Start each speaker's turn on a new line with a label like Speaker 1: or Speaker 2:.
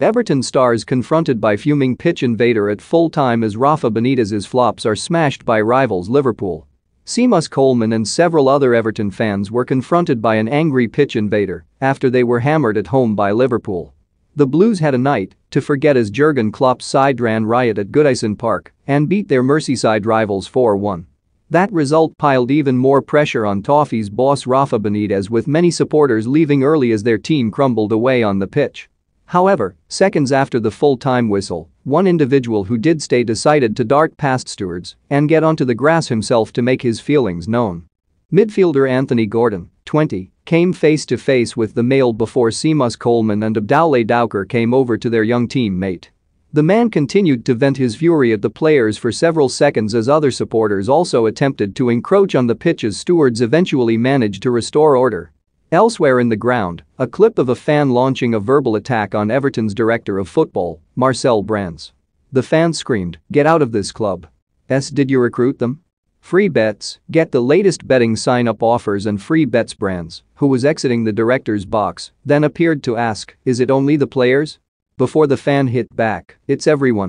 Speaker 1: Everton stars confronted by fuming pitch invader at full time as Rafa Benitez's flops are smashed by rivals Liverpool. Seamus Coleman and several other Everton fans were confronted by an angry pitch invader after they were hammered at home by Liverpool. The Blues had a night to forget as Jurgen Klopp's side ran riot at Goodison Park and beat their Merseyside rivals 4-1. That result piled even more pressure on Toffee's boss Rafa Benitez with many supporters leaving early as their team crumbled away on the pitch. However, seconds after the full-time whistle, one individual who did stay decided to dart past stewards and get onto the grass himself to make his feelings known. Midfielder Anthony Gordon, 20, came face to face with the male before Seamus Coleman and Abdoulaye Doucouré came over to their young teammate. The man continued to vent his fury at the players for several seconds as other supporters also attempted to encroach on the pitch as stewards eventually managed to restore order. Elsewhere in the ground, a clip of a fan launching a verbal attack on Everton's director of football, Marcel Brands. The fan screamed, get out of this club. S did you recruit them? Free bets, get the latest betting sign-up offers and free bets Brands, who was exiting the director's box, then appeared to ask, is it only the players? Before the fan hit back, it's everyone,